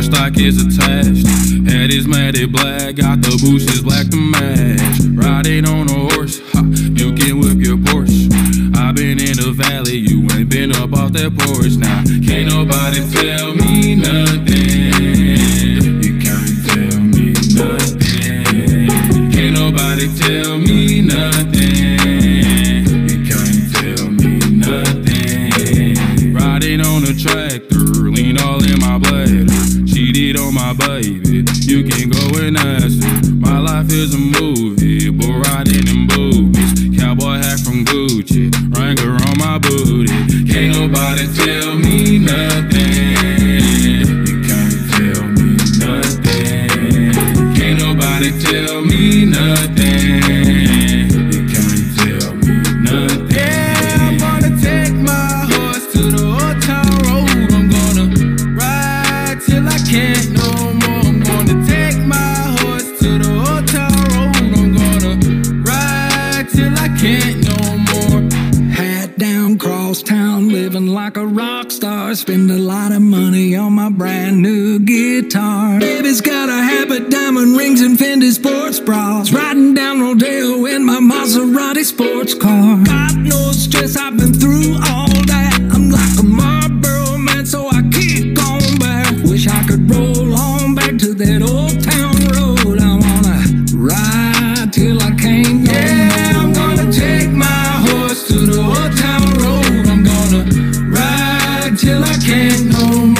horse stock is attached. Head is matted black, got the bushes black to match. Riding on a horse, ha, you can whip your Porsche. i been in the valley, you ain't been up off that porch now. Can't nobody tell me nothing. You can't tell me nothing. Can't nobody tell me nothing. You can't tell me nothing. Riding on a tractor, you can go and ask her. My life is a movie, but riding in boobies. Cowboy hat from Gucci, Wrangler on my booty. Can't nobody tell me nothing. You can't tell me nothing. Can't nobody tell me nothing. Till I can't no more. Hat down, cross town, living like a rock star. Spend a lot of money on my brand new guitar. Baby's got a habit, diamond rings, and Fendi sports bras. Riding down Rodeo in my Maserati sports car. God knows stress I've been through till I can't no more.